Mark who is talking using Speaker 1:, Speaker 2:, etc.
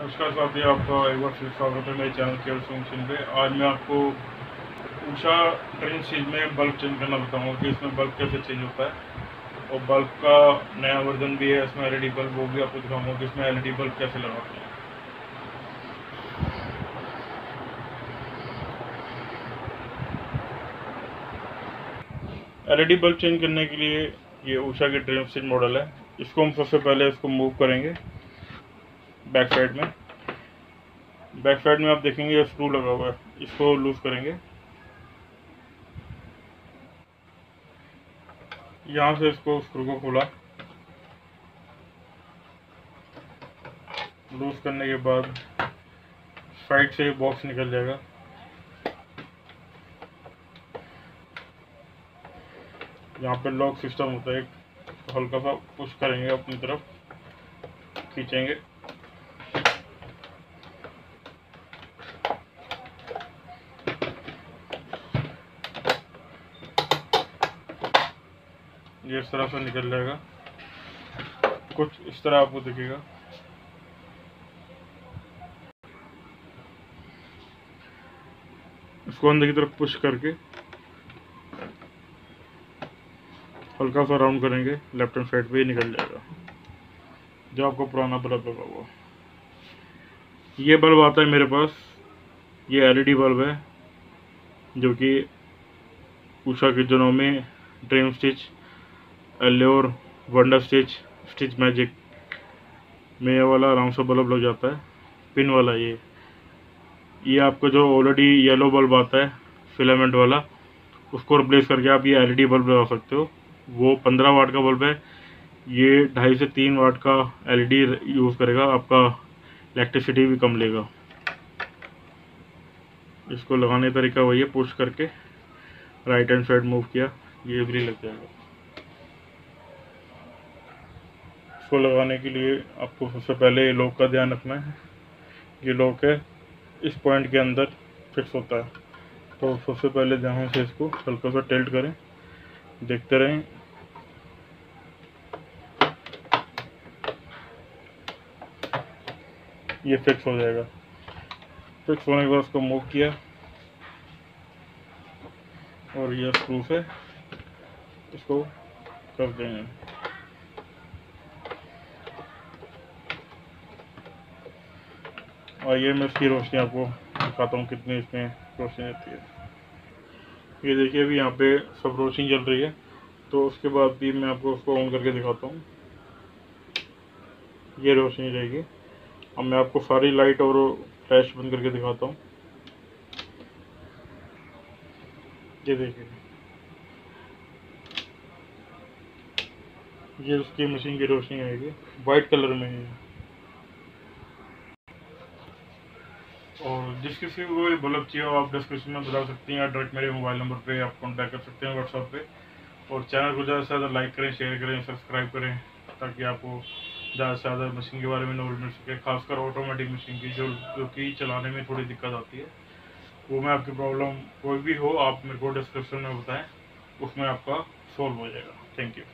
Speaker 1: नमस्कार साथी आपका एक बार फिर स्वागत है मेरे चैनल केवल फ़ंक्शन पे। आज मैं आपको उषा ट्रेन सीज में बल्ब चेंज करना बताऊँगा कि इसमें बल्ब कैसे चेंज होता है। और बल्ब का नया वर्जन भी है, इसमें एलईडी बल्ब वो भी आपको दिखाऊँगा कि इसमें एलईडी बल्ब कैसे लगाते हैं। एलईडी बल्ब चेंज करने के लिए ये उषा की ट्रेन स्टिच मॉडल है। इसको हम सबसे पहले इसको मूव करेंगे। बैक साइड में। बैक साइड में आप देखेंगे ये स्क्रू लगा हुआ है। इसको लूज करेंगे। यहाँ से इसको स्क्रू को खोला। लूज करने के बाद साइड से बॉक्स निकल जाएगा। यहाँ पे लॉक सिस्टम होता है। हल्का सा पुश करेंगे अपनी तरफ़। खींचेंगे। ये इस तरह से निकल जाएगा। कुछ इस तरह आपको दिखेगा। इसको अंदर की तरफ़ पुश करके हल्का सा राउंड करेंगे। लेफ़्ट हैंड साइड पे ही निकल जाएगा। जो आपको पुराना बल्ब लगा हुआ। ये बल्ब आता है मेरे पास। ये एलईडी बल्ब है, जो कि उषा के जनों में Dream Stitch Allure Wonder Stitch Stitch Magic. में ये वाला आराम से बल्ब लग जाता है। पिन वाला ये। ये आपको जो ऑलरेडी येलो बल्ब आता है फिलामेंट वाला, उसको रिप्लेस करके आप ये एलईडी बल्ब लगा सकते हो। वो पंद्रह वाट का बल्ब है। ये ढाई से तीन वाट का एलईडी यूज़ करेगा, आपका इलेक्ट्रिसिटी भी कम लेगा। इसको लगाने का तरीका वही है पुश करके। राइट हैंड साइड मूव किया, ये भी लग जाएगा। इसको लगाने के लिए आपको सबसे पहले ये लॉक का ध्यान रखना है। ये लॉक है, इस पॉइंट के अंदर फिक्स होता है। तो सबसे पहले ध्यान से इसको हल्का सा टेल्ट करें, देखते रहें। ये फिक्स हो जाएगा। फिक्स होने के बाद उसको मूव किया। और ये स्क्रू से इसको कर देंगे और ये मैं इसकी रोशनी आपको दिखाता हूँ कितनी इसमें रोशनी रहती है। ये देखिए, अभी यहाँ पे सब रोशनी जल रही है। तो उसके बाद भी मैं आपको उसको ऑन करके दिखाता हूँ। ये रोशनी रहेगी। अब मैं आपको सारी लाइट और फ्लैश बंद करके दिखाता हूँ। ये देखिए। ये उसकी मशीन की रोशनी आएगी। वाइट कलर में है और जिस किसी को ये बल्ब चाहिए हो, आप डिस्क्रिप्शन में बता सकती हैं या डायरेक्ट मेरे मोबाइल नंबर पे आप कॉन्टैक्ट कर सकते हैं व्हाट्सएप पे। और चैनल को ज़्यादा से ज़्यादा लाइक करें शेयर करें सब्सक्राइब करें, ताकि आपको ज़्यादा से ज़्यादा मशीन के बारे में नॉलेज मिल सके। खासकर ऑटोमेटिक मशीन की, जो जो कि चलाने में थोड़ी दिक्कत आती है। वो मैं आपकी प्रॉब्लम कोई भी हो, आप मेरे को डिस्क्रिप्शन में बताएँ, उसमें आपका सॉल्व हो जाएगा। Thank you